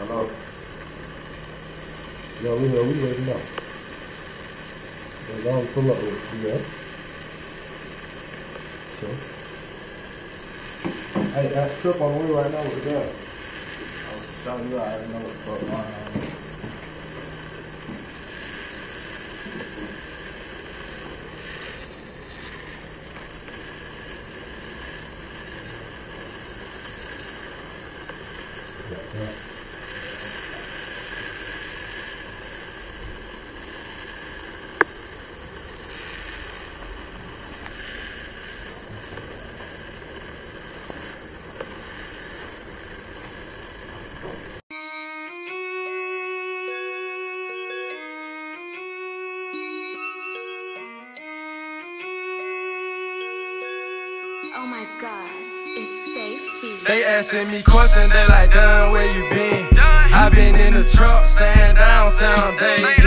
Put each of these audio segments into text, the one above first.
Yeah, we know, we waiting up. They don't pull up with you, yeah? So. Hey, that trip on the way right now the guy. I was showing you, I already know what the fuck going on. Um, yeah. Oh my god, it's Space. They asking me questions, they like, damn, where you been? I been in the truck, stand down, sound day,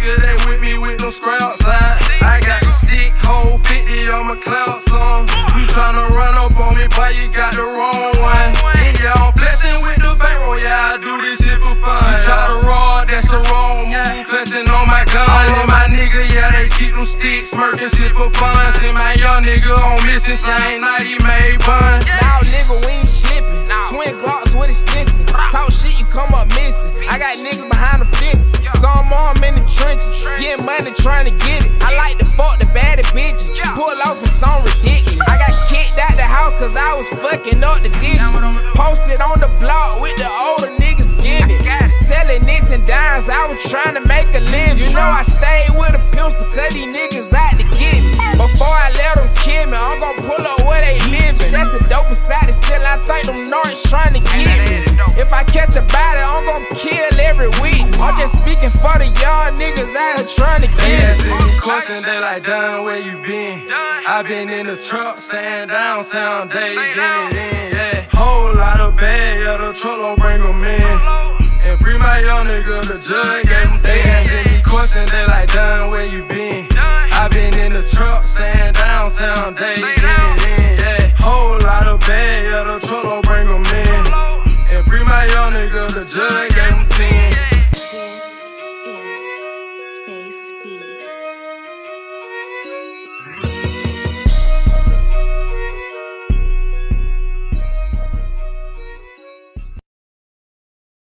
nigga, they with me with them scrap side. I got the stick, hold 50 on my cloud song. You tryna run up on me, but you got the wrong one. And yeah, I'm flexing with the bankroll, oh, yeah, I do this shit for fun. You try to rob, that's the wrong move. Clutching on my gun. All my nigga, yeah, they keep them sticks, smirking shit for fun. Send my young nigga on mission, same night he made buns. I got niggas behind the fences. Some more I'm in the trenches. Getting money, trying to get it. I like to fuck the baddest bitches. Pull off and some ridiculous. I got kicked out the house cause I was fucking up the dishes. Posted on the block with the older niggas getting it. Selling nicks and dimes, I was trying to make a living. You know I stayed with a pistol cause these niggas out to get me. Before I let them kill me, I'm gon' pull up where they living. That's the dope inside the cell, I think them Norris trying to get me. If I catch a body, I'm gon' speaking for the y'all niggas out here trying to get it. They question, they like, Don where you been? I been in the truck, stand down, sound day, get it in, yeah. Whole lot of bad, yeah, the truck don't bring them in. And free my young nigga, the judge gave him 10. They asking me questions, they like, Don, where you been? I been in the truck, stand down, sound day, get it in, yeah. Whole lot of bad, yeah, the truck don't bring them in. And free my young nigga, the judge gave him